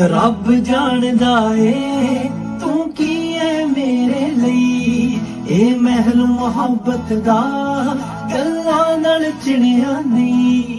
ਰੱਬ ਜਾਣਦਾ ਏ, ਤੂੰ ਕੀ ਏ ਮੇਰੇ ਲਈ? ਇਹ ਮਹਿਲ ਮੁਹੱਬਤ ਦਾ ਗੱਲਾਂ ਨਾਲ ਚਿਣਿਆ ਨਹੀਂ।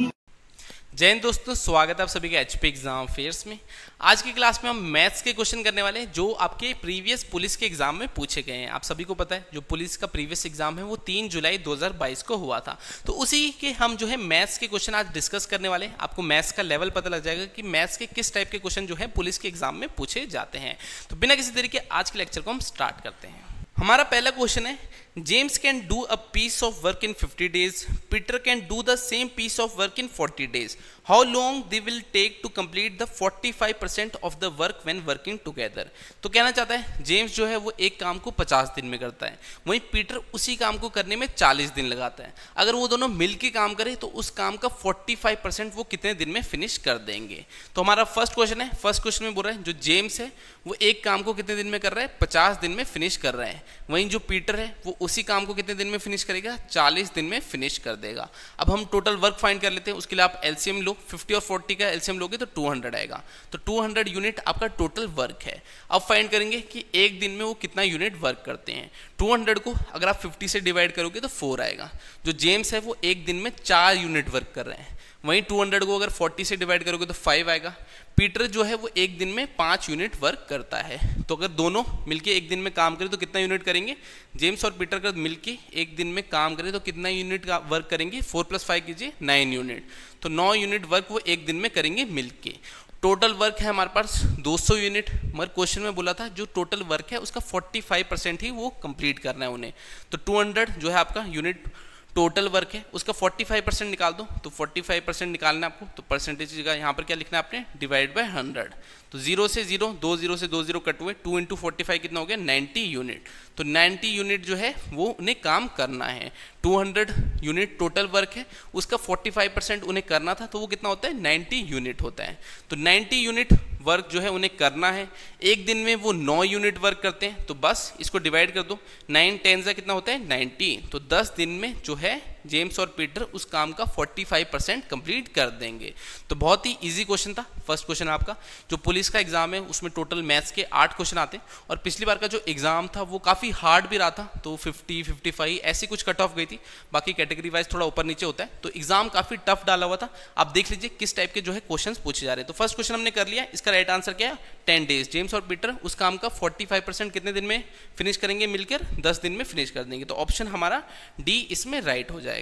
हिंद दोस्तों, स्वागत है आप सभी के एचपी एग्ज़ाम फेयर्स में। आज की क्लास में हम मैथ्स के क्वेश्चन करने वाले हैं, जो आपके प्रीवियस पुलिस के एग्ज़ाम में पूछे गए हैं। आप सभी को पता है, जो पुलिस का प्रीवियस एग्ज़ाम है, वो तीन जुलाई 2022 को हुआ था। तो उसी के हम जो है मैथ्स के क्वेश्चन आज डिस्कस करने वाले हैं। आपको मैथ्स का लेवल पता लग जाएगा कि मैथ्स के किस टाइप के क्वेश्चन जो है पुलिस के एग्ज़ाम में पूछे जाते हैं। तो बिना किसी तरीके आज के लेक्चर को हम स्टार्ट करते हैं। हमारा पहला क्वेश्चन है James can do a piece of work in 50 days Peter can do the same piece of work in 40 days how long will take to complete the 45 percent of the work when working together तो कहना चाहता है James जो है वो एक काम को 50 दिन में करता है। वहीं पीटर उसी काम को करने में 40 दिन लगाता है। अगर वो दोनों मिल के काम करें तो उस काम का 45 परसेंट वो कितने दिन में फिनिश कर देंगे? तो हमारा फ़र्स्ट क्वेश्चन है। फ़र्स्ट क्वेश्चन में बोल रहा है, जो जेम्स है, वो एक काम को कितने दिन में कर रहा है? पचास दिन में फिनिश कर रहा है। वहीं जो पीटर है, वो उसी काम को कितने दिन में फिनिश करेगा? 40 दिन में फिनिश कर देगा। अब हम टोटल वर्क फाइंड कर लेते हैं, उसके लिए आप एलसीएम लो। 50 और 40 का एलसीएम लोगे तो 200 आएगा। तो 200 यूनिट आपका टोटल वर्क है। अब फाइंड करेंगे कि एक दिन में वो कितना यूनिट वर्क करते हैं। 200 को अगर आप 50 से डिवाइड करोगे तो 4 आएगा। जो जेम्स है वो एक दिन में चार यूनिट वर्क कर रहे हैं। वहीं 200 को अगर 40 से डिवाइड करोगे तो 5 आएगा। पीटर जो है वो एक दिन में पाँच यूनिट वर्क करता है। तो अगर दोनों मिलके एक दिन में काम करें तो कितना यूनिट करेंगे? जेम्स और पीटर का मिलके एक दिन में काम करें तो कितना यूनिट का वर्क करेंगे? फोर प्लस फाइव कीजिए, नाइन यूनिट। तो नौ यूनिट वर्क वो एक दिन में करेंगे मिलके। टोटल वर्क है हमारे पास 200 यूनिट। मगर क्वेश्चन में बोला था, जो टोटल वर्क है उसका 45 परसेंट ही वो कंप्लीट करना है उन्हें। तो 200 जो है आपका यूनिट टोटल वर्क है, उसका 45 परसेंट निकाल दो तो 45 परसेंट निकालना आपको तो परसेंटेज का यहाँ पर क्या लिखना है आपने? डिवाइड बाय 100 तो ज़ीरो से ज़ीरो दो ज़ीरो से दो ज़ीरो कट हुए टू इंटू फोर्टी कितना हो गया? 90 यूनिट तो 90 यूनिट जो है, वो उन्हें काम करना है. 200 यूनिट टोटल वर्क है, उसका 45 परसेंट उन्हें करना था तो वो कितना होता है? 90 यूनिट होता है. तो 90 यूनिट वर्क जो है उन्हें करना है। एक दिन में वो नौ यूनिट वर्क करते हैं तो बस इसको डिवाइड कर दो। नाइन टेन सा कितना होता है? 90 तो 10 दिन में जो है जेम्स और पीटर उस काम का 45 परसेंट कंप्लीट कर देंगे। तो बहुत ही इजी क्वेश्चन था। फ़र्स्ट क्वेश्चन आपका, जो पुलिस का एग्ज़ाम है, उसमें टोटल मैथ्स के आठ क्वेश्चन आते हैं। और पिछली बार का जो एग्ज़ाम था, वो काफ़ी हार्ड भी रहा था। तो 50 55 ऐसी कुछ कट ऑफ़ गई थी। बाकी कैटेगरी वाइज थोड़ा ऊपर नीचे होता है। तो एग्ज़ाम काफ़ी टफ डाला हुआ था। आप देख लीजिए किस टाइप के जो है क्वेश्चन पूछे जा रहे हैं। तो फ़र्स्ट क्वेश्चन हमने कर लिया। इसका राइट आंसर क्या है? टेन डेज़ जेम्स और पीटर उस काम का फोर्टी कितने दिन में फिनिश करेंगे? मिलकर दस दिन में फिनिश कर देंगे। तो ऑप्शन हमारा डी इसमें राइट हो जाएगा।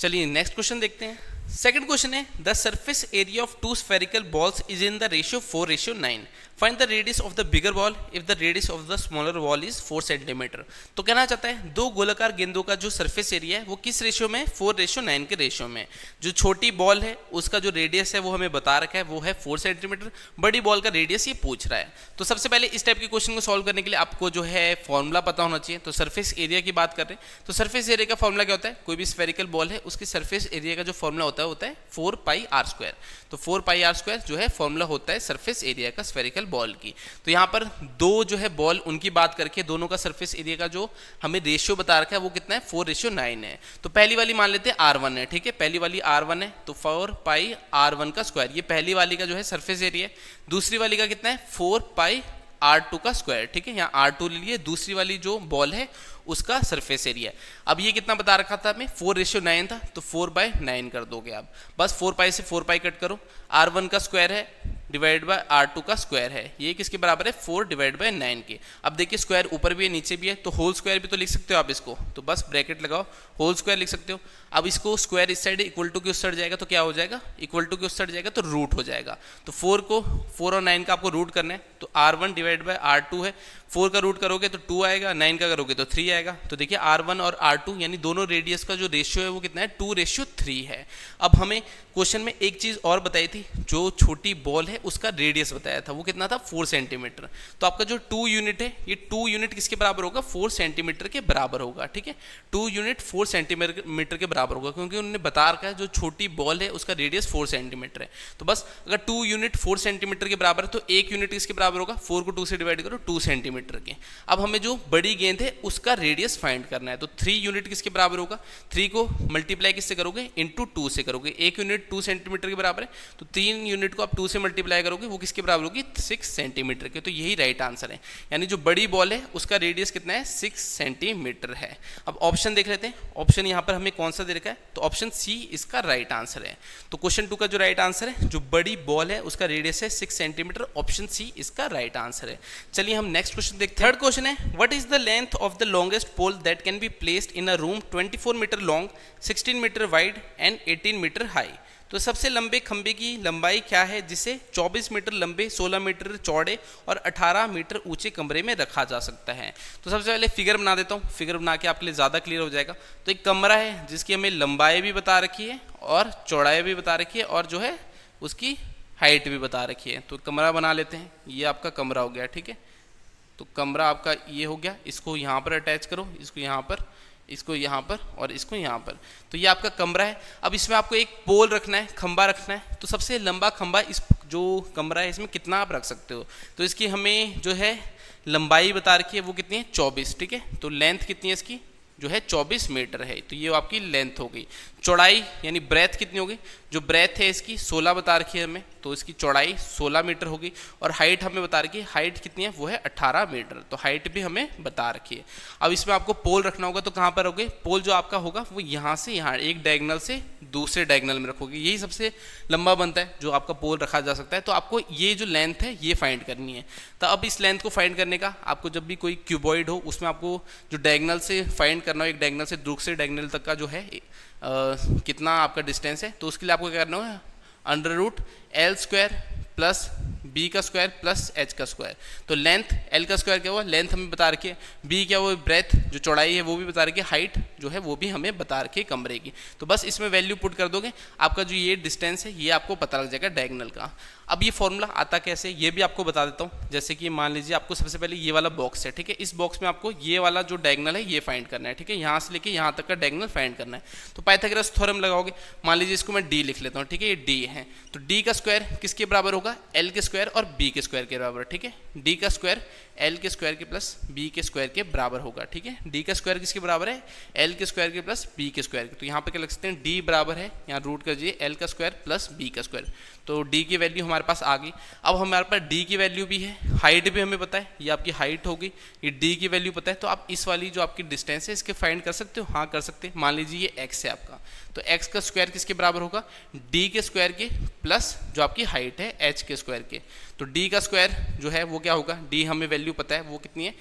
चलिए नेक्स्ट क्वेश्चन देखते हैं। सेकंड क्वेश्चन है the surface area of two spherical balls is in the ratio four ratio nine find the radius of the bigger ball if the radius of the smaller ball is four centimetre तो कहना चाहता है, दो गोलाकार गेंदों का जो surface area है, वो किस रेशियो में फोर रेशियो नाइन के रेशियो में जो छोटी बॉल है, उसका जो रेडियस है, वो हमें बता रखा है, वो है फोर सेंटीमीटर बड़ी बॉल का रेडियस ये पूछ रहा है। तो सबसे पहले इस टाइप के क्वेश्चन को सॉल्व करने के लिए आपको जो है फॉर्मूला पता होना चाहिए। तो सरफेस एरिया की बात कर रहे हैं। तो सरफेस एरिया का फॉर्मूला क्या होता है? कोई भी स्फेरिकल बॉल है, उसकी सरफेस एरिया का जो फॉर्मूला होता है होता है फोर पाई आर स्क्वायर तो फोर पाई आर स्क्वायर जो है फॉर्मूला होता है सरफेस एरिया का स्फेरिकल बॉल की. तो यहाँ पर दो जो है बॉल उनकी बात करके दोनों का सरफेस एरिया का जो हमें रेशियो बता रखा है, वो कितना है? फोर रेशियो नाइन है. तो पहली वाली मान लेते हैं आर वन है, ठीक है? पहली वाली आर वन है तो फोर पाई आर वन का स्क्वायर ये पहली वाली का जो है सरफेस एरिया दूसरी वाली का कितना है? फोर पाई आर टू का स्क्वायर ठीक है? यहाँ आर टू ले लिए, दूसरी वाली जो बॉल है, उसका सरफेस एरिया अब ये कितना बता रखा था हमें फोर रेशियो नाइन था तो फोर बाय नाइन कर दोगे आप। बस फोर पाई से फोर पाई कट करो। आर वन का स्क्वायर है डिवाइड बाय आर टू का स्क्वायर है। ये किसके बराबर है? फोर डिवाइड बाय नाइन के। अब देखिए, स्क्वायर ऊपर भी है, नीचे भी है तो होल स्क्वायर भी तो लिख सकते हो आप इसको। तो बस ब्रैकेट लगाओ, होल स्क्वायर लिख सकते हो। अब इसको स्क्वायर इस साइड इक्वल टू के उस साइड जाएगा तो क्या हो जाएगा? इक्वल टू के उस साइड जाएगा तो रूट हो जाएगा। तो फोर को, फोर और नाइन का आपको रूट करना है तो R one divide by R two है। फोर का रूट करोगे तो टू आएगा, नाइन का करोगे तो थ्री आएगा। तो देखिए, आर वन और आर टू, यानी दोनों रेडियस का जो रेशियो है वो कितना है? टू रेशियो थ्री है। अब हमें क्वेश्चन में एक चीज़ और बताई थी, जो छोटी बॉल है, उसका रेडियस बताया था। वो कितना था? फोर सेंटीमीटर तो आपका जो टू यूनिट है, ये टू यूनिट किसके बराबर होगा? फोर सेंटीमीटर के बराबर होगा, ठीक है? टू यूनिट फोर सेंटीमीटर के बराबर होगा, क्योंकि उन्होंने बता रखा है, जो छोटी बॉल है, उसका रेडियस फोर सेंटीमीटर है। तो बस, अगर टू यूनिट फोर सेंटीमीटर के बराबर है तो एक यूनिट किसके बराबर होगा? फोर को टू से डिवाइड करो, टू सेंटीमीटर सेंटीमीटर के अब हमें जो बड़ी गेंद है, उसका रेडियस फाइंड करना है। तो थ्री यूनिट किसके बराबर होगा? थ्री को मल्टीप्लाई किससे करोगे? इंटू टू से करोगे। एक यूनिट टू सेंटीमीटर के बराबर है। तो तीन यूनिट को आप टू से मल्टीप्लाई करोगे, वो किसके बराबर होगी? सिक्स सेंटीमीटर के। तो यही राइट आंसर है। यानी जो बड़ी बॉल है, उसका रेडियस कितना है? सिक्स सेंटीमीटर है। अब ऑप्शन देख लेते हैं। ऑप्शन यहाँ पर हमें कौन सा दे रखा है? तो ऑप्शन सी इसका राइट आंसर है। तो क्वेश्चन टू का जो राइट आंसर है, जो बड़ी बॉल है, उसका रेडियस है सिक्स सेंटीमीटर ऑप्शन सी इसका राइट आंसर है। चलिए हम नेक्स्ट देखते हैं थर्ड क्वेश्चन है what is the length of the longest pole that can be placed in a room 24 metre long 16 metre wide and 18 metre high तो सबसे लंबे खंबे की लंबाई क्या है, जिसे 24 मीटर लंबे 16 मीटर चौड़े और 18 मीटर ऊँचे कमरे में रखा जा सकता है? तो सबसे पहले फिगर बना देता हूँ। फिगर बना के आपके लिए ज़्यादा क्लियर हो जाएगा। तो एक कमरा है, जिसकी हमें लंबाई भी बता रखी है और चौड़ाई भी बता रखी है और जो है, उसकी हाइट भी बता रखी है। तो कमरा बना लेते हैं। ये आपका कमरा हो गया, ठीक है? तो कमरा आपका ये हो गया, इसको यहाँ पर अटैच करो, इसको यहाँ पर, इसको यहाँ पर और इसको यहाँ पर। तो ये आपका कमरा है। अब इसमें आपको एक पोल रखना है, खंबा रखना है। तो सबसे लंबा खंबा इस जो कमरा है, इसमें कितना आप रख सकते हो? तो इसकी हमें जो है लंबाई बता रखी है, वो कितनी है? चौबीस, ठीक है? तो लेंथ कितनी है इसकी? जो है 24 मीटर है। तो ये आपकी लेंथ हो गई। चौड़ाई, यानी ब्रेथ कितनी होगी जो ब्रेथ है इसकी 16 बता रखी है हमें। तो इसकी चौड़ाई 16 मीटर होगी और हाइट हमें बता रखी है, हाइट कितनी है, वो है 18 मीटर। तो हाइट भी हमें बता रखी है। अब इसमें आपको पोल रखना होगा तो कहाँ पर होगे पोल जो आपका होगा, वो यहाँ से, यहाँ, एक डायगनल से दूसरे डायगनल में रखोगे। यही सबसे लंबा बनता है जो आपका पोल रखा जा सकता है। तो आपको ये जो लेंथ है, ये फाइंड करनी है। तो अब इस लेंथ को फाइंड करने का, आपको जब भी कोई क्यूबॉइड हो, उसमें आपको जो डायगनल से फाइंड करना हो, एक डायगनल से दूसरे डायगनल तक का जो है कितना आपका डिस्टेंस है तो उसके लिए आपको क्या करना है under root L square plus B का स्क्वायर प्लस एच का स्क्वायर तो लेंथ एल का स्क्वायर क्या हुआ? लेंथ हमें बता रखी है। बी क्या वो ब्रेथ जो चौड़ाई है, वो भी बता रखी है। हाइट जो है, वो भी हमें बता रखी है कमरे की। तो बस इसमें वैल्यू पुट कर दोगे। आपका जो ये डिस्टेंस है, ये आपको पता लग जाएगा डायगनल का। अब ये फॉर्मूला आता कैसे ये भी आपको बता देता हूँ। जैसे कि मान लीजिए, आपको सबसे पहले ये वाला बॉक्स है, ठीक है? इस बॉक्स में आपको ये वाला जो डायगनल है, ये फाइंड करना है, ठीक है? यहाँ से लेके यहाँ तक का डायगनल फाइंड करना है। तो पाइथागोरस थ्योरम लगाओगे। मान लीजिए, इसको मैं डी लिख लेता हूँ, ठीक है? ये डी है। तो डी का स्क्वायर किसके बराबर होगा? एल के स्क्वायर और बी के स्क्वायर के बराबर ठीक है? डी का स्क्वायर एल के स्क्वायर के प्लस बी के स्क्वायर के बराबर होगा, ठीक है? डी का स्क्वायर किसके बराबर है? एल के स्क्वायर के प्लस बी के स्क्वायर के। तो यहाँ पे क्या लिख सकते हैं? डी बराबर है। यहाँ रूट कर दीजिए एल का स्क्वायर प्लस बी का स्क्वायर तो डी की वैल्यू हमारे पास आ गई। अब हमारे पास डी की वैल्यू भी है। हाइट भी हमें पता है। ये आपकी हाइट होगी। ये डी की वैल्यू पता है। तो आप इस वाली जो आपकी डिस्टेंस है, इसके फाइंड कर सकते हो? हाँ कर सकते हैं। मान लीजिए ये एक्स है आपका। तो एक्स का स्क्वायर किसके बराबर होगा? डी के स्क्वायर के प्लस जो आपकी हाइट है एच के स्क्वायर के। तो डी का स्क्वायर जो है वो क्या होगा? डी हमें वैल्यू पता है, वो कितनी है?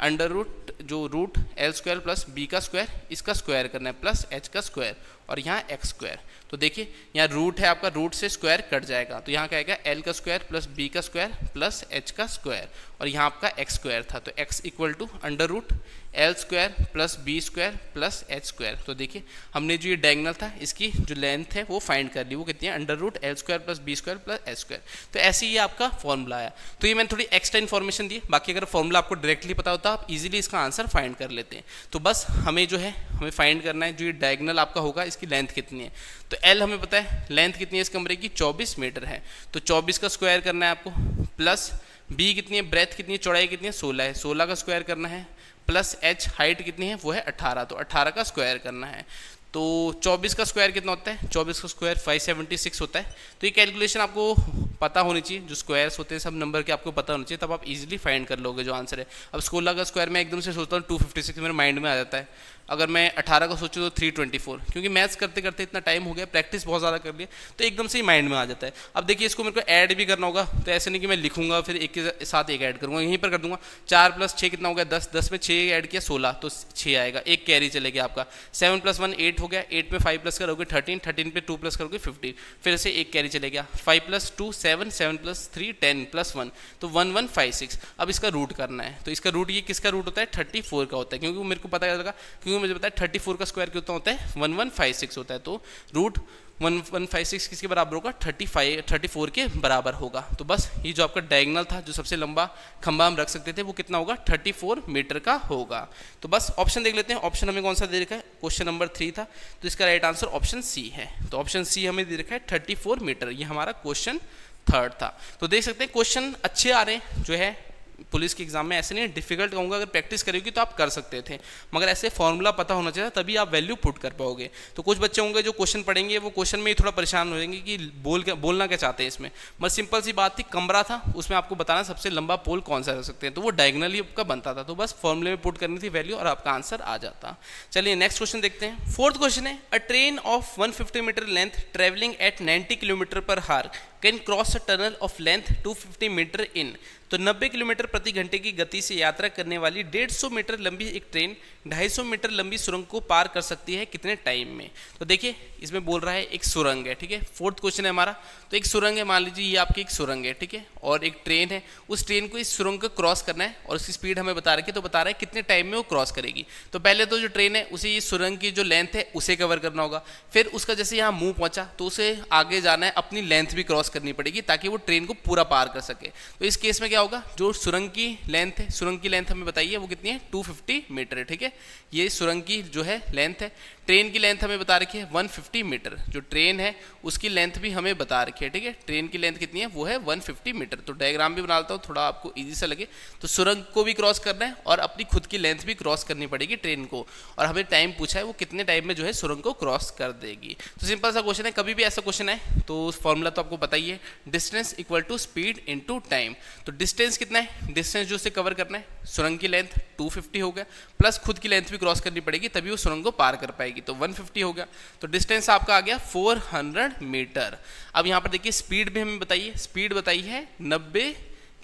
अंडर रूट जो root L square plus B का स्क्वायर इसका स्क्वायर करना है प्लस एच का स्क्वायर और यहाँ एक्स स्क्वायर तो देखिए, यहाँ रूट है आपका रूट से स्क्वायर कट जाएगा। तो यहाँ क्या एल का स्क्वायर प्लस बी का स्क्वायर प्लस एच का स्क्वायर और यहाँ आपका एक्स स्क्वायर था। तो X equal to under root L square plus B square plus H square तो देखिए, हमने जो ये डायगनल था, इसकी जो लेंथ है, वो फाइंड कर ली। वो कितनी है? Under root L square plus B square plus H square तो ऐसे ही आपका फॉर्मूला आया। तो ये मैंने थोड़ी एक्स्ट्रा इन्फॉर्मेशन दी बाकी अगर फॉर्मूला आपको डायरेक्टली पता होता, आप इजीली इसका आंसर फाइंड कर लेते हैं। तो बस हमें जो है, हमें फाइंड करना है, जो ये डायगनल आपका होगा, इसकी लेंथ कितनी है। तो एल हमें पता है, लेंथ कितनी है इस कमरे की? 24 मीटर है। तो 24 का स्क्वायर करना है आपको, प्लस बी कितनी है, ब्रेथ कितनी है, चौड़ाई कितनी है? 16 है। 16 का स्क्वायर करना है, प्लस एच हाइट कितनी है, वो है 18 तो 18 का स्क्वायर करना है। तो 24 का स्क्वायर कितना होता है? 24 का स्क्वायर 576 होता है। तो ये कैलकुलेशन आपको पता होनी चाहिए। जो स्क्वायर्स होते हैं, सब नंबर के आपको पता होना चाहिए, तब आप इजीली फाइंड कर लोगे जो आंसर है। अब स्कोला का स्क्वायर मैं एकदम से सोचता हूँ 256 मेरे माइंड में आ जाता है। अगर मैं 18 का सोचूँ तो 324 क्योंकि मैथ्स करते करते इतना टाइम हो गया प्रैक्टिस बहुत ज़्यादा कर लिया तो एकदम से ही माइंड में आ जाता है। अब देखिए, इसको मेरे को ऐड भी करना होगा तो ऐसे नहीं कि मैं लिखूँगा, फिर एक के साथ एक ऐड करूँगा, यहीं पर कर दूँगा। चार प्लस छः कितना हो गया? दस। दस में छः ऐड किया, सोलह। तो छः आएगा, एक कैरी चलेगा आपका। सेवन प्लस वन एट हो गया एट पे फाइव प्लस करोगे थर्टीन थर्टीन पे टू प्लस करोगे फिफ्टीन फिर से एक कैरी चले गया five plus two seven seven plus three ten plus one तो वन वन फाइव सिक्स अब इसका रूट करना है। तो इसका रूट ये किसका रूट होता है? थर्टी फोर का होता है, क्योंकि मेरे को पता लगा, क्योंकि मुझे पता है थर्टी फोर का स्क्वायर कितना होता है? वन वन फाइव सिक्स होता है। तो root one one five six किसके बराबर होगा? थर्टी फाइव थर्टी फोर के बराबर होगा। तो बस, ये जो आपका डायगनल था, जो सबसे लंबा खंबा हम रख सकते थे, वो कितना होगा? थर्टी फोर मीटर का होगा। तो बस ऑप्शन देख लेते हैं। ऑप्शन हमें कौन सा दे रखा है? क्वेश्चन नंबर थ्री था। तो इसका राइट आंसर ऑप्शन सी है। तो ऑप्शन सी हमें दे रखा है थर्टी फोर मीटर ये हमारा क्वेश्चन थर्ड था। तो देख सकते हैं क्वेश्चन अच्छे आ रहे हैं, जो है पुलिस के एग्ज़ाम में ऐसे नहीं डिफ़िकल्ट कहूँगा, अगर प्रैक्टिस करेगी तो आप कर सकते थे। मगर ऐसे फॉर्मूला पता होना चाहिए तभी आप वैल्यू पुट कर पाओगे। तो कुछ बच्चे होंगे जो क्वेश्चन पढ़ेंगे, वो क्वेश्चन में ही थोड़ा परेशान हो जाएँगे कि बोल क्या, बोलना क्या चाहते हैं इसमें। बस सिंपल सी बात थी, कमरा था, उसमें आपको बताना सबसे लंबा पोल कौन सा रह सकते हैं। तो वो डायगनली आपका बनता था। तो बस फॉर्मूले में पुट करनी थी वैल्यू और आपका आंसर आ जाता। चलिए नेक्स्ट क्वेश्चन देखते हैं। फोर्थ क्वेश्चन है a train of 150 metre length travelling at 90 kilometre per hour can cross a tunnel of length 250 metre in तो 90 किलोमीटर प्रति घंटे की गति से यात्रा करने वाली 150 मीटर लंबी एक ट्रेन 250 मीटर लंबी सुरंग को पार कर सकती है कितने टाइम में? तो देखिए, इसमें बोल रहा है एक सुरंग है, ठीक है? फोर्थ क्वेश्चन है हमारा। तो एक सुरंग है, मान लीजिए ये आपकी एक सुरंग है, ठीक है? और एक ट्रेन है, उस ट्रेन को इस सुरंग को क्रॉस करना है और उसकी स्पीड हमें बता रखी तो बता रहा है कितने टाइम में वो क्रॉस करेगी। तो पहले तो जो ट्रेन है, उसे ये सुरंग की जो लेंथ है, उसे कवर करना होगा। फिर उसका जैसे यहाँ मुँह पहुँचा तो उसे आगे जाना है, अपनी लेंथ भी क्रॉस करनी पड़ेगी ताकि वो ट्रेन को पूरा पार कर सके। तो इस केस में क्या होगा? जो सुरंग की लेंथ है, सुरंग की लेंथ हमें बताइए, वो कितनी है? 250 मीटर है, ठीक है? ये सुरंग की जो है लेंथ है। ट्रेन की लेंथ हमें बता रखी है 150 मीटर। जो ट्रेन है, उसकी लेंथ भी हमें बता रखी है, ठीक है? ट्रेन की लेंथ कितनी है? वो है 150 मीटर। तो डायग्राम भी बनाता हूँ, थोड़ा आपको इजी सा लगे। तो सुरंग को भी क्रॉस करना है और अपनी खुद की लेंथ भी क्रॉस करनी पड़ेगी ट्रेन को। और हमें टाइम पूछा है, वो कितने टाइम में जो है सुरंग को क्रॉस कर देगी। तो सिंपल सा क्वेश्चन है, कभी भी ऐसा क्वेश्चन है तो फॉर्मूला तो आपको बताइए। Distance equal to speed into time तो डिस्टेंस कितना है? डिस्टेंस जो उसे कवर करना है, सुरंग की लेंथ 250 हो गया। प्लस खुद की लेंथ भी क्रॉस करनी पड़ेगी, तभी वो सुरंग को पार कर पाएगी। तो 150 हो गया। तो डिस्टेंस आपका आ गया 400 मीटर। अब यहाँ पर देखिए स्पीड भी हमें बताइए। स्पीड बताई है 90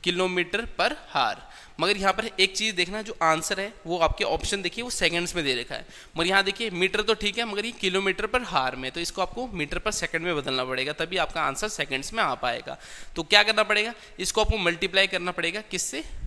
किलोमीटर पर हार। मगर यहाँ पर एक चीज़ देखना जो आंसर है, वो आपके ऑप्शन देखिए, वो सेकंड्स में दे रखा है। मगर यहाँ देखिए, मीटर तो ठीक है, मगर ये किलोमीटर पर हार में। तो इसको आपको मीटर पर सेकंड में बदलना पड़ेगा, तभी आपका आंसर सेकंड्स में आ पाएगा। तो क्या करना पड़ेगा? इसको आपको मल्टीप्लाई करना पड़ेगा। किससे?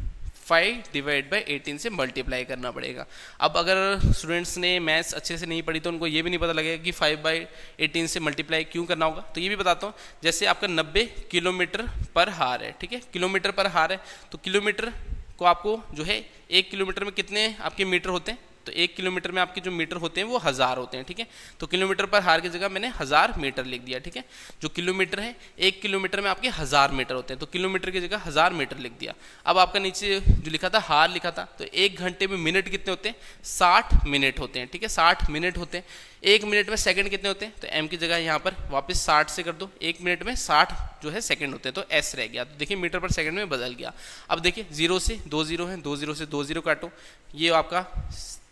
फाइव डिवाइड बाई एटीन से मल्टीप्लाई करना पड़ेगा। अब अगर स्टूडेंट्स ने मैथ्स अच्छे से नहीं पढ़ी तो उनको ये भी नहीं पता लगेगा कि फाइव बाई एटीन से मल्टीप्लाई क्यों करना होगा। तो ये भी बताता हूँ, जैसे आपका नब्बे किलोमीटर पर हार है, ठीक है? किलोमीटर पर हार है तो किलोमीटर को आपको जो है, एक किलोमीटर में कितने आपके मीटर होते हैं? तो एक किलोमीटर में आपके जो मीटर होते हैं वो हज़ार होते हैं, ठीक है? तो किलोमीटर पर हार की जगह मैंने हज़ार मीटर लिख दिया, ठीक है? जो किलोमीटर है, एक किलोमीटर में आपके हज़ार मीटर होते हैं तो किलोमीटर की जगह हज़ार मीटर लिख दिया। अब आपका नीचे जो लिखा था, हार लिखा था तो एक घंटे में मिनट कितने होते हैं? साठ मिनट होते हैं, ठीक है? साठ मिनट होते हैं। एक मिनट में सेकंड कितने होते हैं? तो एम की जगह यहाँ पर वापस साठ से कर दो। एक मिनट में साठ जो है सेकंड होते हैं तो एस रह गया। तो देखिए, मीटर पर सेकंड में बदल गया। अब देखिए, ज़ीरो से दो ज़ीरो है, दो ज़ीरो से दो ज़ीरो काटो। ये आपका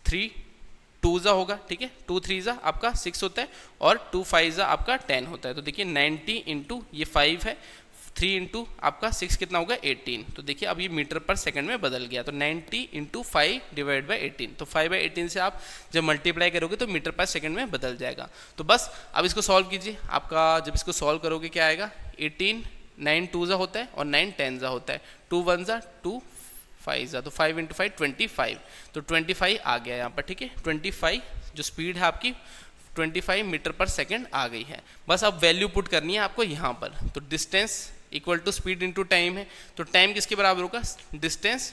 थ्री टू ज़ा होगा, ठीक है? टू थ्री ज़ा आपका सिक्स होता है और टू फाइव ज़ा आपका टेन होता है। तो देखिए नाइन्टी इंटू ये फाइव है थ्री इंटू आपका सिक्स कितना होगा? एटीन तो देखिए अब ये मीटर पर सेकंड में बदल गया तो ninety into five divide by eighteen तो फाइव बाई एटीन से आप जब मल्टीप्लाई करोगे तो मीटर पर सेकंड में बदल जाएगा। तो बस अब इसको सॉल्व कीजिए। आपका जब इसको सॉल्व करोगे क्या आएगा? एटीन नाइन टू ज़ा होता है और नाइन टेन ज़ा होता है। टू वन ज़ा टू फाइव ज़ा तो five into five twenty five तो ट्वेंटी फाइव आ गया यहाँ पर, ठीक है? ट्वेंटी फाइव जो स्पीड है आपकी 25 मीटर पर सेकेंड आ गई है। बस अब वैल्यू पुट करनी है आपको यहाँ पर। तो distance equal to speed into time है। तो टाइम किसके बराबर होगा? डिस्टेंस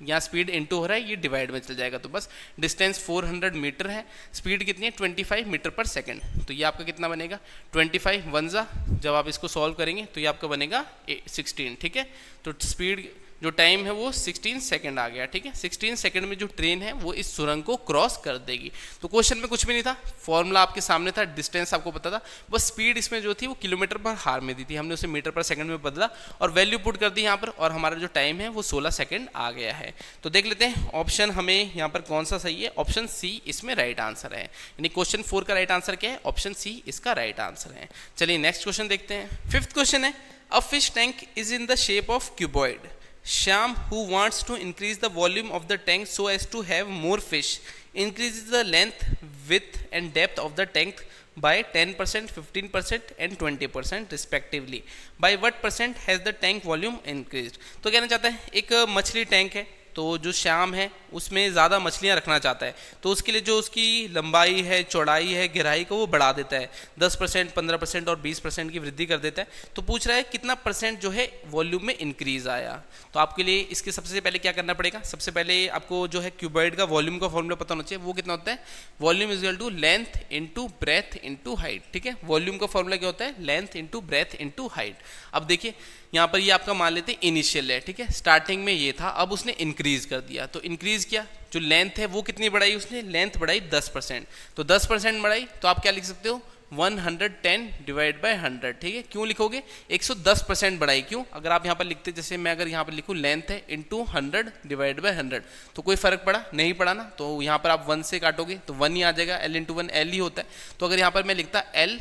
यहाँ स्पीड इंटू हो रहा है, ये डिवाइड में चल जाएगा। तो बस डिस्टेंस 400 मीटर है। स्पीड कितनी है? 25 मीटर पर सेकंड तो ये आपका कितना बनेगा? 25 वनजा जब आप इसको सॉल्व करेंगे तो ये आपका बनेगा 16 ठीक है? तो स्पीड जो टाइम है वो 16 सेकंड आ गया, ठीक है? 16 सेकंड में जो ट्रेन है, वो इस सुरंग को क्रॉस कर देगी। तो क्वेश्चन में कुछ भी नहीं था। फॉर्मूला आपके सामने था डिस्टेंस आपको पता था। बस स्पीड इसमें जो थी, वो किलोमीटर पर हार में दी थी। हमने उसे मीटर पर सेकंड में बदला और वैल्यू पुट कर दी यहाँ पर और हमारा जो टाइम है, वो सोलह सेकेंड आ गया है। तो देख लेते हैं ऑप्शन हमें यहाँ पर कौन सा सही है? ऑप्शन सी इसमें राइट आंसर है। यानी क्वेश्चन फोर का राइट आंसर क्या है? ऑप्शन सी इसका राइट आंसर है। चलिए नेक्स्ट क्वेश्चन देखते हैं। फिफ्थ क्वेश्चन है a fish tank is in the shape of cuboid Sham, who wants to increase the volume of the tank so as to have more fish, increases the length, width and depth of the tank by 10%, 15% and 20% respectively. By what percent has the tank volume increased? तो कहना चाहता है एक मछली tank है तो जो श्याम है, उसमें ज़्यादा मछलियाँ रखना चाहता है। तो उसके लिए जो उसकी लंबाई है, चौड़ाई है, गहराई को वो बढ़ा देता है। दस परसेंट, पंद्रह परसेंट और बीस परसेंट की वृद्धि कर देता है। तो पूछ रहा है कितना परसेंट जो है वॉल्यूम में इंक्रीज आया। तो आपके लिए इसके सबसे पहले क्या करना पड़ेगा? सबसे पहले आपको जो है क्यूबॉइड का वॉल्यूम का फॉर्मूला पता होना चाहिए। वो कितना होता है? Volume equal to length into breadth into height, ठीक है? वॉल्यूम का फॉर्मूला क्या होता है? Length into breadth into height. अब देखिए यहाँ पर ये आपका मान लेते हैं इनिशियल है, ठीक है? स्टार्टिंग में ये था, अब उसने इंक्रीज कर दिया। तो इंक्रीज किया? जो लेंथ है, वो कितनी बढ़ाई उसने? लेंथ बढ़ाई 10 परसेंट। तो 10 परसेंट बढ़ाई तो आप क्या लिख सकते हो? 110 डिवाइड बाय 100 ठीक है? क्यों लिखोगे? 110 परसेंट बढ़ाई, क्यों? अगर आप यहाँ पर लिखते, जैसे मैं अगर यहाँ पर लिखूँ लेंथ है into hundred divide by hundred तो कोई फ़र्क पड़ा? नहीं पड़ा ना? तो यहाँ पर आप वन से काटोगे तो वन ही आ जाएगा एल इंटू वन एल ही होता है। तो अगर यहाँ पर मैं लिखता एल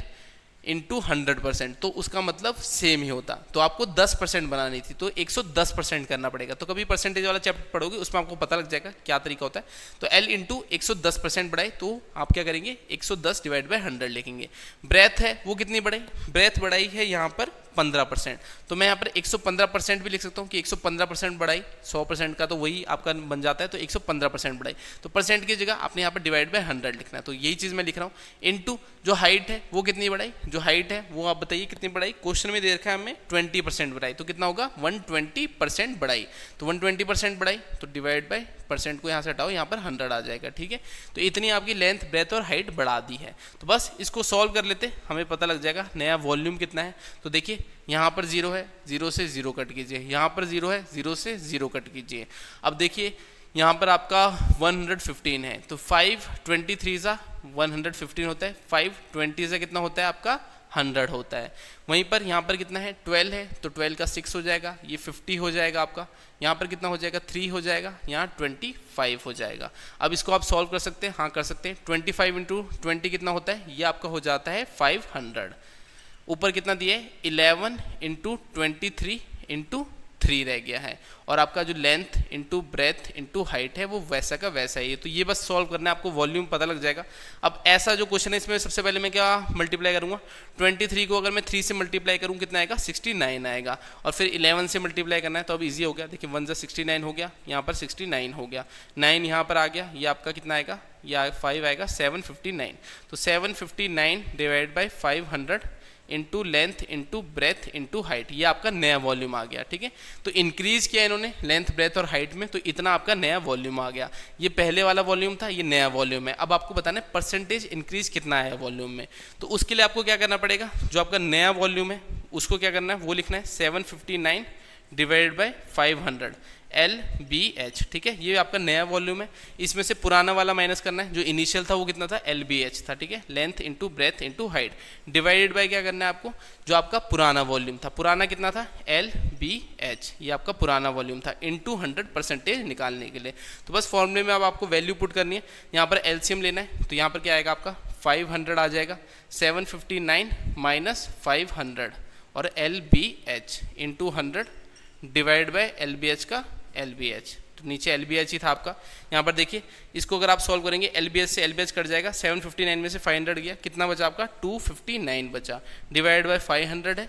इंटू हंड्रेड परसेंट तो उसका मतलब सेम ही होता। तो आपको दस परसेंट बनानी थी तो एक सौ दस परसेंट करना पड़ेगा। तो कभी परसेंटेज वाला चैप्टर पढ़ोगे, उसमें आपको पता लग जाएगा क्या तरीका होता है। तो एल इंटू एक सौ दस परसेंट बढ़ाए तो आप क्या करेंगे? एक सौ दस डिवाइड बाई हंड्रेड लिखेंगे। ब्रेथ है, वो कितनी बढ़ाई? ब्रेथ बढ़ाई है यहाँ पर पंद्रह परसेंट। तो मैं यहाँ पर 115 परसेंट भी लिख सकता हूँ कि 115 परसेंट बढ़ाई 100 परसेंट का तो वही आपका बन जाता है तो 115 परसेंट बढ़ाई। तो परसेंट की जगह आपने यहाँ पर डिवाइड बाय 100 लिखना है। तो यही चीज़ मैं लिख रहा हूँ। इनटू जो हाइट है, वो कितनी बढ़ाई? जो हाइट है, वो आप बताइए कितनी बढ़ाई? क्वेश्चन में दे रखा है हमें ट्वेंटी परसेंट बढ़ाई। तो कितना होगा? वन ट्वेंटी परसेंट बढ़ाई। तो वन ट्वेंटी परसेंट बढ़ाई तो डिवाइड बाई परसेंट को यहाँ से हटाओ, यहाँ पर हंड्रेड आ जाएगा, ठीक है? तो इतनी आपकी लेंथ ब्रेथ और हाइट बढ़ा दी है। तो बस इसको सॉल्व कर लेते, हमें पता लग जाएगा नया वॉल्यूम कितना है। तो देखिए यहाँ पर ज़ीरो है, ज़ीरो से ज़ीरो कट कीजिए। यहाँ पर ज़ीरो है, ज़ीरो से ज़ीरो कट कीजिए। अब देखिए, यहाँ पर आपका 115 है। तो 523 सा 115 होता है। 520 से कितना होता है आपका? हंड्रेड होता है। वहीं पर यहाँ पर कितना है? ट्वेल्व है। तो ट्वेल्व का सिक्स हो जाएगा। ये फिफ्टी हो जाएगा आपका। यहाँ पर कितना हो जाएगा? थ्री हो जाएगा। यहाँ ट्वेंटी फाइव हो जाएगा। अब इसको आप सॉल्व कर सकते हैं। हाँ कर सकते हैं। ट्वेंटी फाइव इंटू कितना होता है? ये आपका हो जाता है फाइव हंड्रेड ऊपर कितना दिए? Eleven into twenty three into three रह गया है। और आपका जो length into breadth into height है, वो वैसा का वैसा ही है। तो ये बस सॉल्व करना है, आपको वॉल्यूम पता लग जाएगा। अब ऐसा जो क्वेश्चन है, इसमें सबसे पहले मैं क्या मल्टीप्लाई करूँगा? 23 को अगर मैं 3 से मल्टीप्लाई करूँ, कितना आएगा? 69 आएगा। और फिर 11 से मल्टीप्लाई करना है तो अब ईजी हो गया। देखिए वन सिक्सटी हो गया, यहाँ पर सिक्सटी हो गया। नाइन यहाँ पर आ गया, ये आपका कितना आएगा? या फाइव आएगा सेवन तो seven divide by five into length into breadth into height ये आपका नया वॉल्यूम आ गया, ठीक है? तो इंक्रीज किया इन्होंने लेंथ ब्रेथ और हाइट में तो इतना आपका नया वॉल्यूम आ गया। ये पहले वाला वॉल्यूम था, ये नया वॉल्यूम है। अब आपको बताना परसेंटेज इंक्रीज कितना है वॉल्यूम में। तो उसके लिए आपको क्या करना पड़ेगा? जो आपका नया वॉल्यूम है, उसको क्या करना है? वो लिखना है seven fifty nine divide by five L B H ठीक है? ये आपका नया वॉल्यूम है। इसमें से पुराना वाला माइनस करना है, जो इनिशियल था वो कितना था? एल बी एच था, ठीक है? Length into breadth into height divided by क्या करना है आपको? जो आपका पुराना वॉल्यूम था। पुराना कितना था? एल बी एच ये आपका पुराना वॉल्यूम था इंटू हंड्रेड परसेंटेज निकालने के लिए। तो बस फॉर्मूले में अब आपको वैल्यू पुट करनी है। यहाँ पर एलसीएम लेना है तो यहाँ पर क्या आएगा आपका? फाइव हंड्रेड आ जाएगा। Seven fifty nine minus five hundred और L B H into hundred divide by L B H का एल बी एच तो नीचे एल बी एच ही था आपका। यहाँ पर देखिए, इसको अगर आप सॉल्व करेंगे एल बी एच से एल बी एच कट जाएगा सेवन फिफ्टी नाइन में से फाइव हंड्रेड गया। कितना बचा आपका? टू फिफ्टी नाइन बचा। डिवाइड बाय फाइव हंड्रेड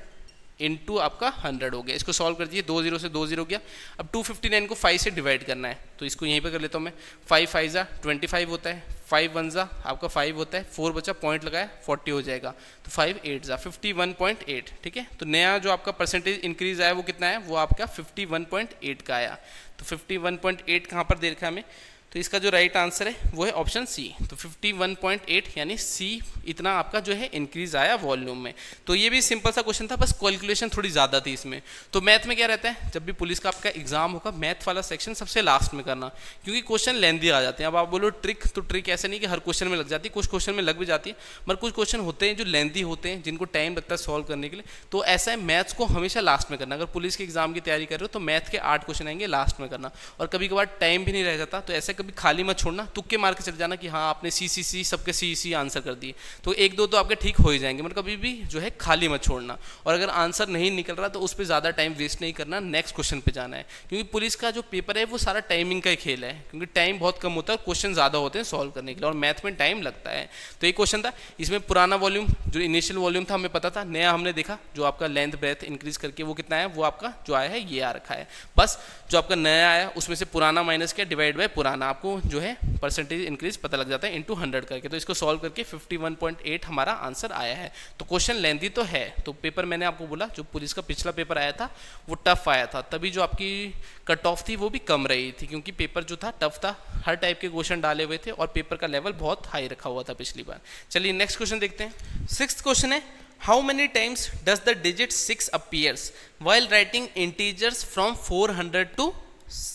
है इंटू आपका हंड्रेड हो गया। इसको सॉल्व कर दीजिए, दो ज़ीरो से दो ज़ीरो गया। अब टू फिफ्टी नाइन को फाइव से डिवाइड करना है। तो इसको यहीं पे कर लेता हूँ मैं। फाइव फाइव ज़ा ट्वेंटी फाइव होता है। फाइव वन ज़ा, आपका फाइव होता है। फोर बचा पॉइंट लगाया फोर्टी हो जाएगा। तो फाइव एट ज़ा फिफ्टी वन पॉइंट एट ठीक है? तो नया जो आपका परसेंटेज इंक्रीज आया, वो कितना है वो आपका फिफ्टी वन पॉइंट एट का आया। तो फिफ्टी वन पॉइंट एट कहाँ पर दे रखा है हमें? तो इसका जो राइट आंसर है, वो है ऑप्शन सी तो 51.8 यानी सी इतना आपका जो है इंक्रीज आया वॉल्यूम में। तो ये भी सिंपल सा क्वेश्चन था, बस कैलकुलेशन थोड़ी ज़्यादा थी इसमें। तो मैथ में क्या रहता है? जब भी पुलिस का आपका एग्ज़ाम होगा मैथ वाला सेक्शन सबसे लास्ट में करना। क्योंकि क्वेश्चन लेंदी आ जाते हैं। अब आप बोलो ट्रिक तो ट्रिक ऐसे नहीं कि हर क्वेश्चन में लग जाती कुछ क्वेश्चन में लग भी जाती है, मगर कुछ क्वेश्चन होते हैं जो लेंदी होते हैं, जिनको टाइम लगता है सॉल्व करने के लिए। तो ऐसा है मैथ्स को हमेशा लास्ट में करना। अगर पुलिस के एग्ज़ाम की तैयारी कर रहे हो तो मैथ के आठ क्वेश्चन आएँगे लास्ट में करना। और कभी कभार टाइम भी नहीं रह जाता तो ऐसे कभी खाली मत छोड़ना, तुक्के मार के चले जाना कि हाँ आपने सी सी सी, सबके सी सी आंसर कर दिए। तो एक दो तो आपके ठीक हो ही जाएँगे मतलब कभी भी जो है खाली मत छोड़ना। और अगर आंसर नहीं निकल रहा तो उस पर ज़्यादा टाइम वेस्ट नहीं करना, नेक्स्ट क्वेश्चन पे जाना है। क्योंकि पुलिस का जो पेपर है, वो सारा टाइमिंग का ही खेल है, क्योंकि टाइम बहुत कम होता है क्वेश्चन ज़्यादा होते हैं सॉल्व करने के लिए, और मैथ में टाइम लगता है। तो एक क्वेश्चन था, इसमें पुराना वॉल्यूम, जो इनिशियल वॉल्यूम था, हमें पता था, नया हमने देखा, जो आपका लेंथ, ब्रेथ इंक्रीज करके वो कितना है, वो आपका जो आया है, ये आ रखा है। बस, जो आपका नया आया, उसमें से पुराना माइनस किया, डिवाइड बाय पुराना। करना आपको जो है परसेंटेज इंक्रीज पता लग जाता है इंटू हंड्रेड करके। तो इसको सॉल्व करके 51.8 हमारा आंसर आया है। तो क्वेश्चन लेंथी तो है। तो पेपर मैंने आपको बोला, जो पुलिस का पिछला पेपर आया था, वो टफ आया था। तभी जो आपकी कट ऑफ़ थी, वो भी कम रही थी, क्योंकि पेपर जो था टफ था। हर टाइप के क्वेश्चन डाले हुए थे और पेपर का लेवल बहुत हाई रखा हुआ था पिछली बार। चलिए नेक्स्ट क्वेश्चन देखते हैं। सिक्स क्वेश्चन है, how many times does the digit 6 appears while writing integers from 400 to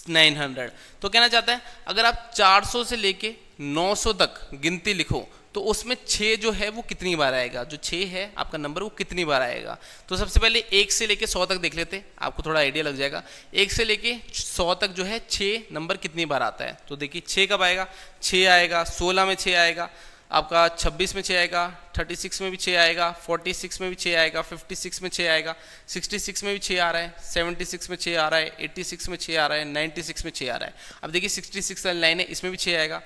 900 तो कहना चाहता है, अगर आप 400 से लेके 900 तक गिनती लिखो तो उसमें 6 जो है वो कितनी बार आएगा? जो 6 है, आपका नंबर वो कितनी बार आएगा? तो सबसे पहले एक से लेके 100 तक देख लेते, आपको थोड़ा आइडिया लग जाएगा। एक से लेके 100 तक जो है 6 नंबर कितनी बार आता है? तो देखिए 6 कब आएगा? 6 आएगा 16 में 6 आएगा। आपका 26 में छः आएगा 36 में भी छः आएगा 46 में भी छः आएगा 56 में छः आएगा 66 में भी छः आ रहा है 76 में छः आ रहा है 86 में छः आ रहा है 96 में छः आ रहा है। अब देखिए 66 वाली लाइन है, इसमें भी छः आएगा।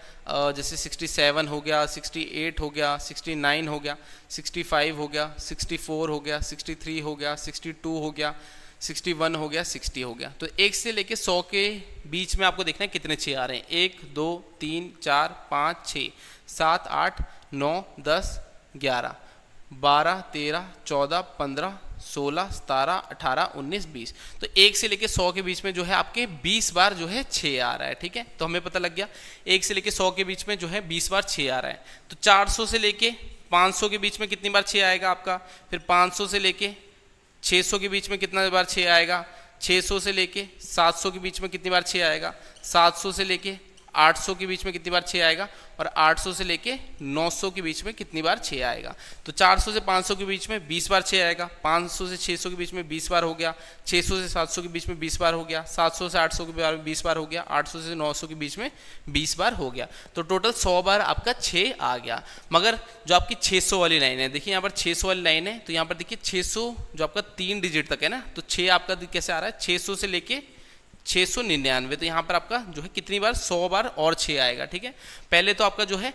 जैसे 67 हो गया 68 हो गया 69 हो गया 65 हो गया 64 हो गया 63 हो गया 62 हो गया 61 हो गया 60 हो गया। तो एक से लेके 100 के बीच में आपको देखना है कितने छः आ रहे हैं। एक, दो, तीन, चार, पाँच छः सात, आठ, नौ, दस, ग्यारह, बारह, तेरह, चौदह, पंद्रह, सोलह, सतारह, अठारह, उन्नीस, बीस। तो एक से लेके सौ के बीच में जो है आपके बीस बार जो है छः आ रहा है, ठीक है? तो हमें पता लग गया, एक से लेके सौ के बीच में जो है बीस बार छः आ रहा है। तो चार सौ से लेके पाँच सौ के बीच में कितनी बार छः आएगा आपका? फिर पाँच सौ से लेके छः सौ के बीच में कितना बार 6 आएगा? छः सौ से लेके सात सौ के बीच में कितनी बार 6 आएगा? सात सौ से लेके 800 के बीच में कितनी बार छः आएगा? और 800 से लेके 900 के बीच में कितनी बार छः आएगा? तो 400 से 500 के बीच में 20 बार छः आएगा। 500 से 600 के बीच में 20 बार हो गया। 600 से 700 के बीच में 20 बार हो गया। 700 से 800 के बार में 20 बार हो गया। 800 से 900 के बीच में 20 बार हो गया। तो टोटल 100 बार आपका 6 आ गया। मगर जो आपकी 600 वाली लाइन है, देखिए यहाँ पर 600 वाली लाइन है तो यहाँ पर देखिए 600 जो आपका तीन डिजिट तक है ना तो छः आपका कैसे आ रहा है? 600 से लेके छः सौ निन्यानवे। तो यहाँ पर आपका जो है कितनी बार? सौ बार और छः आएगा, ठीक है? पहले तो आपका जो है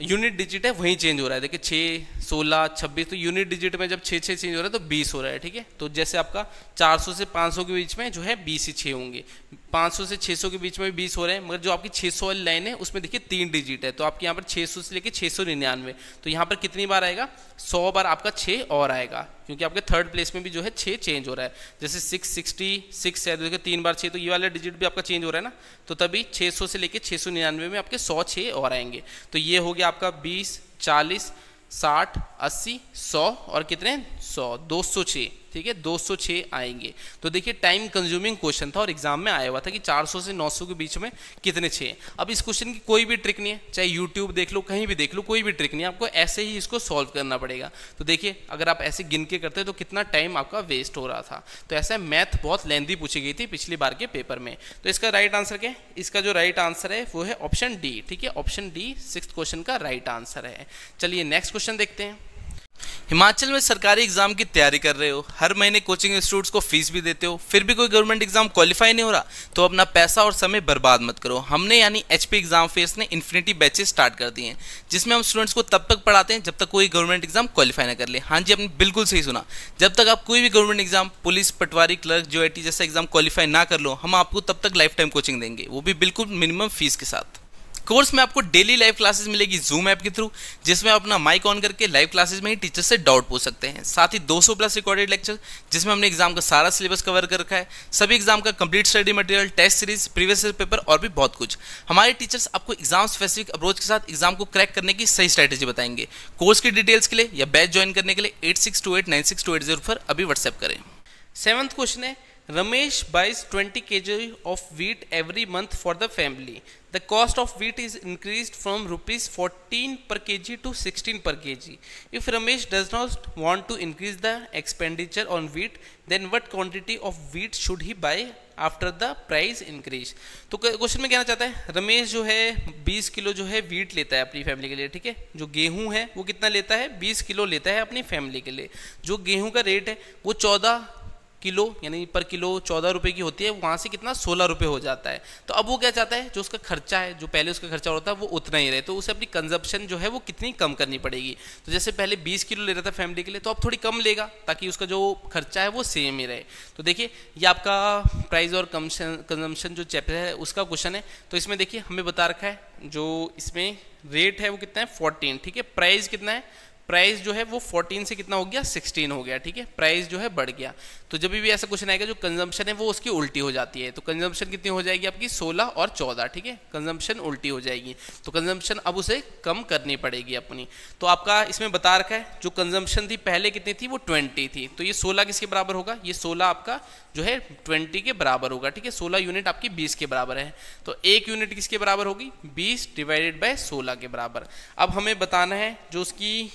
यूनिट डिजिट है, वहीं चेंज हो रहा है। देखिए छः सोलह, छब्बीस तो यूनिट डिजिट में जब छः छः चेंज हो रहा है तो बीस हो रहा है, ठीक है? तो जैसे आपका 400 से 500 के बीच में जो है, बीस ही छः होंगे। 500 से 600 के बीच में बीस हो रहे हैं, मगर जो आपकी 600 वाली लाइन है, उसमें देखिए तीन डिजिट है। तो आपके यहाँ पर 600 से लेकर छः सौ निन्यानवे। तो यहाँ पर कितनी बार आएगा? सौ बार आपका छः और आएगा, क्योंकि आपके थर्ड प्लेस में भी जो है छः चेंज हो रहा है। जैसे सिक्स सिक्सटी सिक्स है देखिए तीन बार छः तो ये वाला डिजिट भी आपका चेंज हो रहा है ना? तो तभी 600 से लेकर छः सौ निन्यानवे में आपके सौ छः और आएँगे। तो ये हो गया आपका बीस चालीस साठ अस्सी सौ और कितने? सौ, दो सौ छः ठीक है? 206 आएँगे। तो देखिए टाइम कंज्यूमिंग क्वेश्चन था और एग्ज़ाम में आया हुआ था कि 400 से 900 के बीच में कितने छः अब इस क्वेश्चन की कोई भी ट्रिक नहीं है, चाहे यूट्यूब देख लो, कहीं भी देख लो, कोई भी ट्रिक नहीं है, आपको ऐसे ही इसको सॉल्व करना पड़ेगा। तो देखिए, अगर आप ऐसे गिन के करते तो कितना टाइम आपका वेस्ट हो रहा था। तो ऐसा मैथ बहुत लेंदी पूछी गई थी पिछली बार के पेपर में। तो इसका राइट आंसर क्या इसका जो राइट आंसर है, वो है ऑप्शन डी ठीक है? ऑप्शन डी सिक्स क्वेश्चन का राइट आंसर है। चलिए नेक्स्ट क्वेश्चन देखते हैं। हिमाचल में सरकारी एग्ज़ाम की तैयारी कर रहे हो। हर महीने कोचिंग इंस्टीट्यूट्स को फ़ीस भी देते हो। फिर भी कोई गवर्नमेंट एग्ज़ाम क्वालिफाई नहीं हो रहा तो अपना पैसा और समय बर्बाद मत करो। हमने यानी एचपी एग्ज़ाम फेस ने इन्फिनिटी बैचेस स्टार्ट कर दिए हैं, जिसमें हम स्टूडेंट्स को तब तक पढ़ाते हैं जब तक कोई गवर्नमेंट एग्ज़ाम क्वालिफाई ना कर ले। हाँ जी, आपने बिल्कुल सही सुना। जब तक आप कोई भी गवर्नमेंट एग्ज़ाम, पुलिस, पटवारी, क्लर्क, जो जैसा एग्ज़ाम क्वालिफाई ना कर लो, हम आपको तब तक लाइफ टाइम कोचिंग देंगे। वो भी बिल्कुल मिनिमम फ़ीस के साथ। कोर्स में आपको डेली लाइव क्लासेस मिलेगी जूम ऐप के थ्रू जिसमें आप अपना माइक ऑन करके लाइव क्लासेस में ही टीचर से डाउट पूछ सकते हैं। साथ ही 200 प्लस रिकॉर्डेड लेक्चर जिसमें हमने एग्ज़ाम का सारा सिलेबस कवर कर रखा है। सभी एग्ज़ाम का complete study material test series previous paper और भी बहुत कुछ। हमारे टीचर्स आपको एग्ज़ाम स्पेसिफिक अप्रोच के साथ एग्ज़ाम को क्रैक करने की सही स्ट्रैटेजी बताएँगे। कोर्स की डिटेल्स के लिए या बैच ज्वाइन करने के लिए एट पर अभी व्हाट्सएप करें। सेवंथ क्वेश्चन है, Ramesh buys 20 kg of wheat every month for the family. The cost of wheat is increased from rupees 14 per kg to 16 per kg. If Ramesh does not want to increase the expenditure on wheat, then what quantity of wheat should he buy after the price increase? तो question में कहना चाहता है रमेश जो है 20 kilo जो है wheat लेता है अपनी फैमिली के लिए ठीक है जो गेहूँ है वो कितना लेता है 20 किलो लेता है अपनी फैमिली के लिए जो गेहूँ का रेट है वो 14 किलो, यानी पर किलो चौदह रुपये की होती है, वहाँ से कितना सोलह रुपये हो जाता है। तो अब वो क्या चाहता है? जो उसका खर्चा है, जो पहले उसका खर्चा होता है वो उतना ही रहे। तो उसे अपनी कंजप्शन जो है, वो कितनी कम करनी पड़ेगी? तो जैसे पहले बीस किलो ले रहा था फैमिली के लिए तो अब थोड़ी कम लेगा, ताकि उसका जो खर्चा है, वो सेम ही रहे। तो देखिए, ये आपका प्राइस और कंजम्पशन जो चैप्टर है, उसका क्वेश्चन है। तो इसमें देखिए, हमें बता रखा है, जो इसमें रेट है, वो कितना है? फोर्टीन ठीक है? प्राइस कितना है? प्राइस जो है, वो 14 से कितना हो गया? 16 हो गया, ठीक है? प्राइस जो है, बढ़ गया। तो जब भी ऐसा क्वेश्चन आएगा, जो कंजम्पशन है, वो उसकी उल्टी हो जाती है। तो कंजम्पशन कितनी हो जाएगी आपकी? 16 और 14 ठीक है? कंजम्पशन उल्टी हो जाएगी। तो कंजम्पशन अब उसे कम करनी पड़ेगी अपनी। तो आपका इसमें बता रखा है, जो कंजम्पशन थी पहले कितनी थी? वो ट्वेंटी थी। तो ये सोलह किसके बराबर होगा? ये सोलह आपका जो है ट्वेंटी के बराबर होगा, ठीक है? सोलह यूनिट आपकी बीस के बराबर है। तो एक यूनिट किसके बराबर होगी? बीस डिवाइडेड बाय सोलह के बराबर। अब हमें बताना है, जो उसकी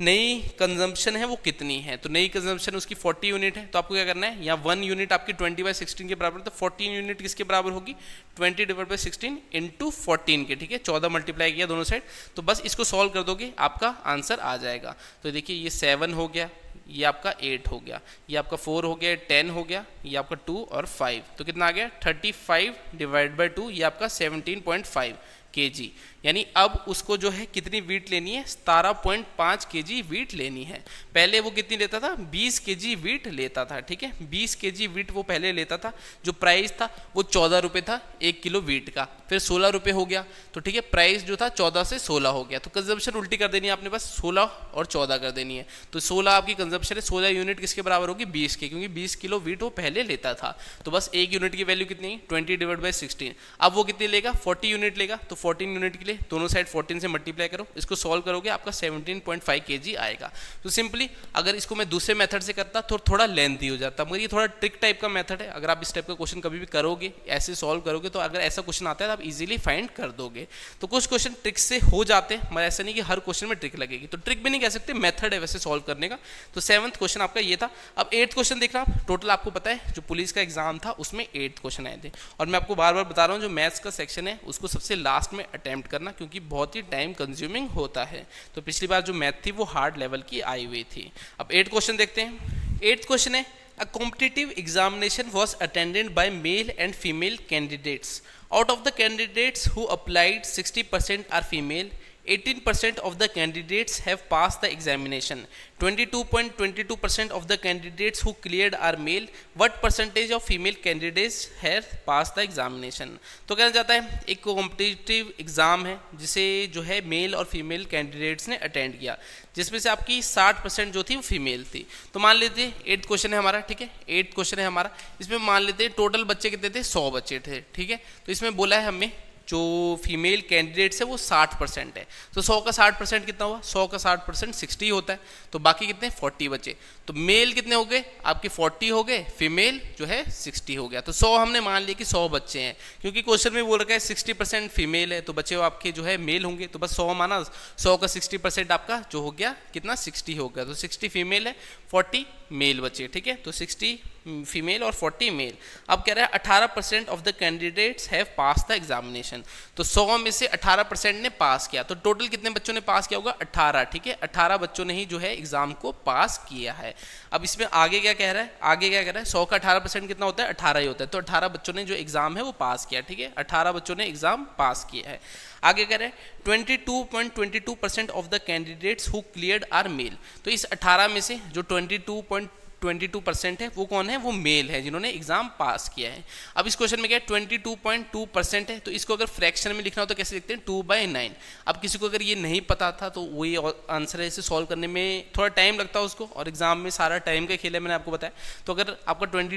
नई कंजम्पशन है वो कितनी है? तो नई कंजम्पशन उसकी 40 यूनिट है तो आपको क्या करना है? या वन यूनिट आपकी 20 बाय सिक्सटीन के बराबर तो 14 यूनिट किसके बराबर होगी? 20 divide by sixteen into fourteen के, ठीक है? चौदह मल्टीप्लाई किया दोनों साइड तो बस इसको सॉल्व कर दोगे, आपका आंसर आ जाएगा। तो देखिए, ये सेवन हो गया, ये आपका एट हो गया, ये आपका फोर हो गया टेन हो गया, ये आपका टू और फाइव तो कितना आ गया? Thirty five divide by two ये आपका सेवनटीन पॉइंट फाइव के जी यानी अब उसको जो है कितनी वीट लेनी है? सतारह पॉइंट पाँच के जी वीट लेनी है। पहले वो कितनी लेता था? बीस के जी वीट लेता था, ठीक है? बीस के जी वीट वो पहले लेता था। जो प्राइस था वो चौदह रुपये था, एक किलो वीट का। फिर सोलह रुपये हो गया। तो ठीक है प्राइस जो था चौदह से सोलह हो गया। तो कंजम्पशन उल्टी कर देनी है आपने बस सोलह और चौदह कर देनी है। तो सोलह आपकी कंजम्पशन है, सोलह यूनिट किसके बराबर होगी? बीस के, क्योंकि बीस किलो वीट वो पहले लेता था। तो बस एक यूनिट की वैल्यू कितनी? ट्वेंटी डिवाइड बाई सिक्सटीन अब वो कितनी लेगा? फोर्टी यूनिट लेगा। तो फोर्टीन यूनिट के लिए दोनों साइड 14 से मल्टीप्लाई करो, इसको सॉल्व करोगे, आपका 17.5 केजी आएगा। तो सिंपली अगर इसको मैं दूसरे मेथड से करता तो थोड़ा लेंथी हो जाता। मगर ये थोड़ा ट्रिक टाइप का मेथड है। अगर आप इस टाइप का क्वेश्चन कभी भी करोगे, ऐसे सॉल्व करोगे तो अगर ऐसा क्वेश्चन आता है तो आप इजीली फाइंड कर दोगे। तो कुछ क्वेश्चन ट्रिक से हो जाते हैं, मगर ऐसा नहीं कि हर क्वेश्चन में ट्रिक लगेगी। तो ट्रिक भी नहीं कह सकते मेथड है वैसे सॉल्व करने का। तो सेवंथ क्वेश्चन आपका ये था। अब एट्थ क्वेश्चन देखना आप। टोटल आपको पता है, जो पुलिस का एग्ज़ाम था, उसमें एट्थ क्वेश्चन आए थे। और मैं आपको बार बार बता रहा हूँ, जो मैथ्स का सेक्शन है, उसको सबसे लास्ट में अटेम्प्ट करना क्योंकि बहुत ही टाइम कंज्यूमिंग होता है। तो पिछली बार जो मैथ थी, वो हार्ड लेवल की आई हुई थी। अब एट क्वेश्चन देखते हैं। एट्थ क्वेश्चन है a competitive examination was attended by male and female candidates out of the candidates who applied sixty are female 18% of the candidates have passed the examination. 22.22% of the candidates who cleared are male. What percentage of female candidates have passed the examination? तो कहना जाता है, एक competitive exam है, जिसे जो है mail और फीमेल कैंडिडेट्स ने अटेंड किया, जिसमें से आपकी 60 परसेंट जो थी वो फीमेल थी। तो मान लेते हैं एट्थ क्वेश्चन है हमारा, ठीक है? एट्थ क्वेश्चन है हमारा। इसमें मान लेते हैं टोटल बच्चे कितने थे? सौ बच्चे थे, ठीक है? तो इसमें बोला है हमें जो फीमेल कैंडिडेट्स है, वो 60 परसेंट है। तो 100 का 60 परसेंट कितना हुआ? 100 का 60 परसेंट सिक्सटी होता है। तो बाकी कितने? 40 बचे। तो मेल कितने हो गए? आपके 40 हो गए फीमेल जो है 60 हो गया। तो 100 हमने मान लिया कि 100 बच्चे हैं। क्योंकि क्वेश्चन में बोल रखा है 60 परसेंट फीमेल है तो बच्चे आपके जो है मेल होंगे तो बस 100 माना 100 का 60 परसेंट आपका जो हो गया, कितना? 60 हो गया। तो 60 फीमेल है 40 मेल बच्चे, ठीक है? तो 60 फीमेल और 40 मेल अब कह रहा है 18 percent of the candidates have pass the examination तो 100 में से 18 परसेंट ने पास किया। तो टोटल कितने बच्चों ने पास किया होगा? 18 ठीक है? 18 बच्चों ने ही जो है एग्ज़ाम को पास किया है। अब इसमें आगे क्या कह रहा है? आगे क्या कह रहा है? सौ का 18 परसेंट कितना होता है? 18 ही होता है। तो 18 बच्चों ने जो एग्ज़ाम है वो पास किया, ठीक है? 18 बच्चों ने एग्ज़ाम पास किया है। आगे कह रहे हैं 22.22 percent of the candidates who clear are male तो इस 18 में से जो 22. 22 परसेंट है, वो कौन है? वो मेल है, जिन्होंने एग्ज़ाम पास किया है। अब इस क्वेश्चन में क्या है? 22.2 परसेंट है तो इसको अगर फ्रैक्शन में लिखना हो तो कैसे लिखते हैं? Two by nine. अब किसी को अगर ये नहीं पता था तो वही आंसर है इसे सॉल्व करने में थोड़ा टाइम लगता है उसको, और एग्ज़ाम में सारा टाइम का खेल है, मैंने आपको बताया। तो अगर आपका ट्वेंटी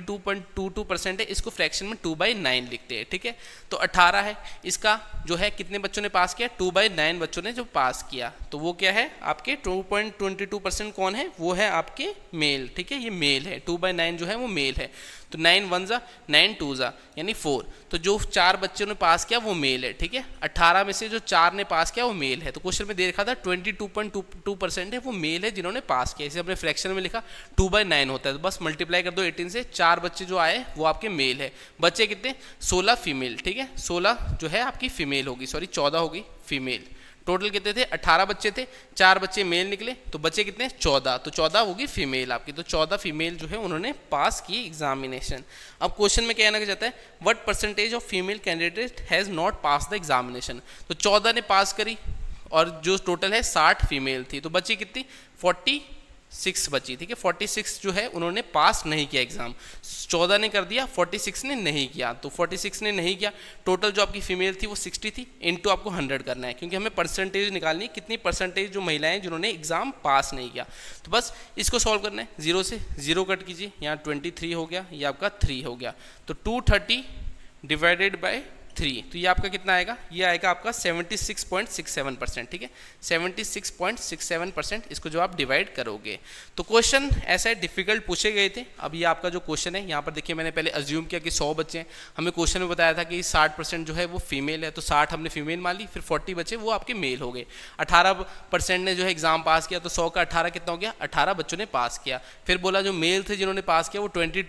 है, इसको फ्रैक्शन में टू बाई लिखते हैं, ठीक है? तो अठारह है, इसका जो है, कितने बच्चों ने पास किया? टू बाई बच्चों ने जो पास किया। तो वो क्या है? आपके टू कौन है? वो है आपके मेल, ठीक है? ये मेल है टू बाई नाइन जो है वो मेल है। तो नाइन वन ज़ा नाइन टू ज़ा, यानी फोर तो जो चार बच्चों ने पास किया वो मेल है, ठीक है? अट्ठारह में से जो चार ने पास किया वो मेल है। तो क्वेश्चन में देखा था twenty two point two two percent है वो मेल है जिन्होंने पास किया। इसे अपने फ्रैक्शन में लिखा टू बाई नाइन होता है। तो बस मल्टीप्लाई कर दो एटीन से, चार बच्चे जो आए, वो आपके मेल है। बच्चे कितने? सोलह फीमेल ठीक है? सोलह जो है आपकी फीमेल होगी सॉरी चौदह होगी फीमेल टोटल कितने थे? 18 बच्चे थे। चार बच्चे मेल निकले तो बच्चे कितने? 14 तो 14 होगी फीमेल आपकी। तो 14 फीमेल जो है, उन्होंने पास की एग्जामिनेशन अब क्वेश्चन में कहना चाहता है? What percentage of female candidate has not pass the examination तो 14 ने पास करी, और जो टोटल है 60 फीमेल थी। तो बच्चे कितनी? 40 सिक्स बची। ठीक है फोर्टी सिक्स जो है, उन्होंने पास नहीं किया एग्ज़ाम चौदह ने कर दिया फोर्टी सिक्स ने नहीं किया। तो फोर्टी सिक्स ने नहीं किया। टोटल जो आपकी फीमेल थी, वो सिक्सटी थी। इनटू आपको हंड्रेड करना है, क्योंकि हमें परसेंटेज निकालनी है, कितनी परसेंटेज जो महिलाएँ जिन्होंने एग्ज़ाम पास नहीं किया। तो बस इसको सॉल्व करना है। ज़ीरो से ज़ीरो कट कीजिए। यहाँ ट्वेंटी हो गया, ये आपका थ्री हो गया। तो टू डिवाइडेड बाई थ्री तो ये आपका कितना आएगा? ये आएगा आपका 76.67 परसेंट ठीक है? 76.67 परसेंट इसको जो आप डिवाइड करोगे। तो क्वेश्चन ऐसा है डिफ़िकल्ट पूछे गए थे। अब ये आपका जो क्वेश्चन है, यहाँ पर देखिए मैंने पहले अज्यूम किया कि 100 बच्चे हैं। हमें क्वेश्चन में बताया था कि 60 परसेंट जो है वो फीमेल है तो 60 हमने फीमेल मान ली, फिर 40 बच्चे वो आपके मेल हो गए। 18 परसेंट ने जो है एग्ज़ाम पास किया तो सौ का अठारह कितना हो गया? अठारह बच्चों ने पास किया। फिर बोला जो मेल थे जिन्होंने पास किया, वो ट्वेंटी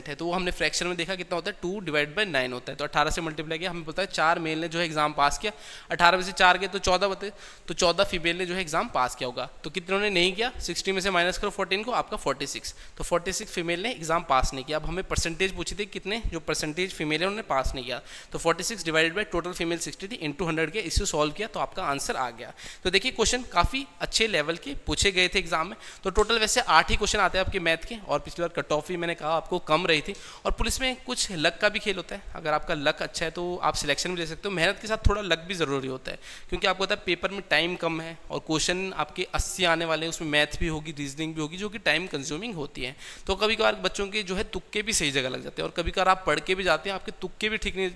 है। तो वो हमने फ्रैक्शन में देखा कितना होता है? टू डिवाइड बाई नाइन होता है। तो अठारह से मल्टीप्लाई किया, हमें पता है चार मेल ने जो है एग्ज़ाम पास किया, अठारह में से चार गए तो चौदह बते तो चौदह फीमेल ने जो है एग्ज़ाम पास किया होगा। तो कितनों ने नहीं किया? सिक्सटी में से माइनस करो फोर्टीन को, आपका फोर्टी सिक्स तो फोर्टी सिक्स फीमेल ने एग्ज़ाम पास नहीं किया। अब हमें परसेंटेज पूछी थी कितने, जो परसेंटेज फीमेल है उन्होंने पास नहीं किया। तो forty six divided by total female sixty थी इंटू हंड्रेड के इसे सॉल्व किया तो आपका आंसर आ गया। तो देखिए क्वेश्चन काफ़ी अच्छे लेवल के पूछे गए थे एग्ज़ाम में। तो टोटल वैसे आठ ही क्वेश्चन आते हैं आपके मैथ के, और पिछली बार कट ऑफ़ भी मैंने कहा आपको कम रही थी। और पुलिस में कुछ लक का भी खेल होता है। अगर आपका लक अच्छा है तो आप सिलेक्शन भी ले सकते हो। मेहनत के साथ थोड़ा लक भी ज़रूरी होता है, क्योंकि आपको पता है पेपर में टाइम कम है और क्वेश्चन आपके अस्सी आने वाले हैं, उसमें मैथ भी होगी रीजनिंग भी होगी, जो कि टाइम कंज्यूमिंग होती है। तो कभी कभार बच्चों के जो है तुक्के भी सही जगह लग जाते हैं और कभी कभार आप पढ़ के भी जाते हैं, आपके तुक्के भी ठीक नहीं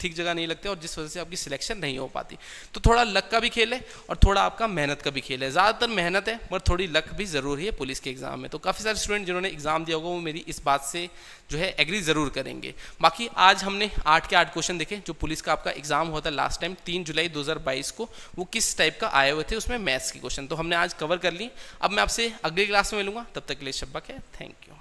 ठीक जगह नहीं लगते और जिस वजह से आपकी सिलेक्शन नहीं हो पाती। तो थोड़ा लक का भी खेल है और थोड़ा आपका मेहनत का भी खेल है। ज़्यादातर मेहनत है, पर थोड़ी लक भी ज़रूरी है पुलिस के एग्ज़ाम में। तो काफ़ी सारे स्टूडेंट जिन्होंने एग्ज़ाम दिया होगा, वो मेरी इस बात से जो है एग्री ज़रूर करेंगे। बाकी आज हमने आठ के आठ क्वेश्चन देखे, जो पुलिस का आपका एग्ज़ाम हुआ था लास्ट टाइम तीन जुलाई 2022 को, वो किस टाइप का आए हुए थे, उसमें मैथ्स के क्वेश्चन तो हमने आज कवर कर ली। अब मैं आपसे अगले क्लास में मिलूँगा। तब तक के लिए शब्बक है थैंक यू